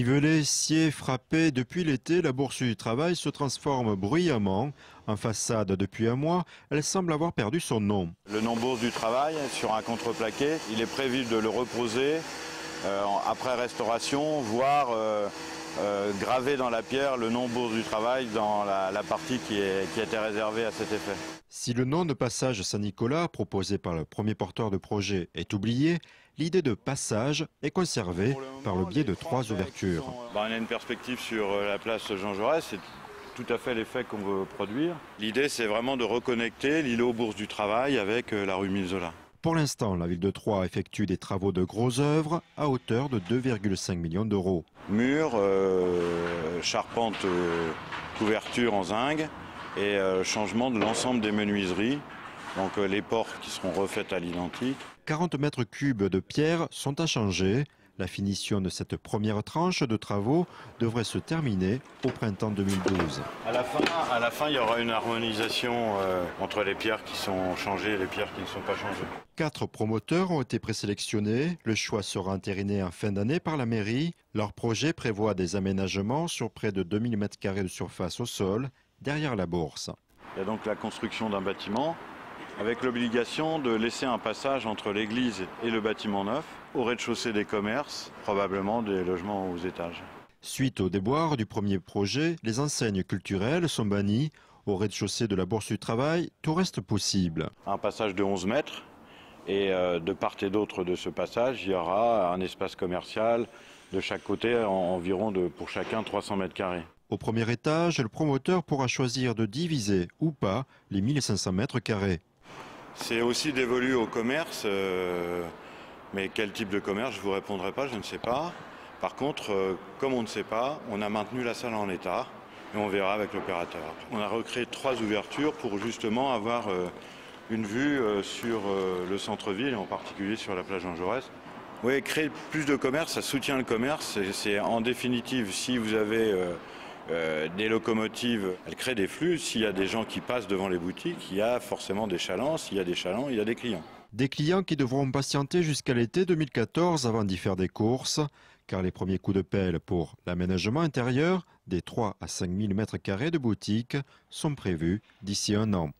Nivelée, sciée, frappée, depuis l'été, la Bourse du Travail se transforme bruyamment. En façade depuis un mois, elle semble avoir perdu son nom. Le nom Bourse du Travail, sur un contreplaqué, il est prévu de le reposer euh, après restauration, voire euh, euh, graver dans la pierre le nom Bourse du Travail dans la, la partie qui, est, qui a été réservée à cet effet. Si le nom de passage Saint-Nicolas, proposé par le premier porteur de projet, est oublié, l'idée de passage est conservée par le biais de trois ouvertures. Bah, on a une perspective sur la place Jean Jaurès, c'est tout à fait l'effet qu'on veut produire. L'idée, c'est vraiment de reconnecter l'îlot Bourse du Travail avec la rue Milzola. Pour l'instant, la ville de Troyes effectue des travaux de gros œuvres à hauteur de 2,5 millions d'euros. Murs, euh, charpente, euh, couverture en zinc et euh, changement de l'ensemble des menuiseries. Donc euh, les portes qui seront refaites à l'identique. 40 mètres cubes de pierre sont à changer. La finition de cette première tranche de travaux devrait se terminer au printemps 2012. À la fin, à la fin il y aura une harmonisation euh, entre les pierres qui sont changées et les pierres qui ne sont pas changées. Quatre promoteurs ont été présélectionnés. Le choix sera entériné en fin d'année par la mairie. Leur projet prévoit des aménagements sur près de 2000 m2 de surface au sol, derrière la bourse. Il y a donc la construction d'un bâtiment avec l'obligation de laisser un passage entre l'église et le bâtiment neuf, au rez-de-chaussée des commerces, probablement des logements aux étages. Suite au déboire du premier projet, les enseignes culturelles sont bannies. Au rez-de-chaussée de la Bourse du Travail, tout reste possible. Un passage de 11 mètres et euh, de part et d'autre de ce passage, il y aura un espace commercial de chaque côté, en, environ de, pour chacun 300 mètres carrés. Au premier étage, le promoteur pourra choisir de diviser ou pas les 1500 mètres carrés. C'est aussi dévolu au commerce, euh, mais quel type de commerce, je ne vous répondrai pas, je ne sais pas. Par contre, euh, comme on ne sait pas, on a maintenu la salle en état et on verra avec l'opérateur. On a recréé trois ouvertures pour justement avoir euh, une vue sur le centre-ville et en particulier sur la plage Jean Jaurès. Oui, créer plus de commerce, ça soutient le commerce. C'est en définitive, si vous avez euh, des locomotives, elles créent des flux. S'il y a des gens qui passent devant les boutiques, il y a forcément des chalands. S'il y a des chalands, il y a des clients. Des clients qui devront patienter jusqu'à l'été 2014 avant d'y faire des courses, car les premiers coups de pelle pour l'aménagement intérieur des 3 à 5 000 mètres carrés de boutiques sont prévus d'ici un an.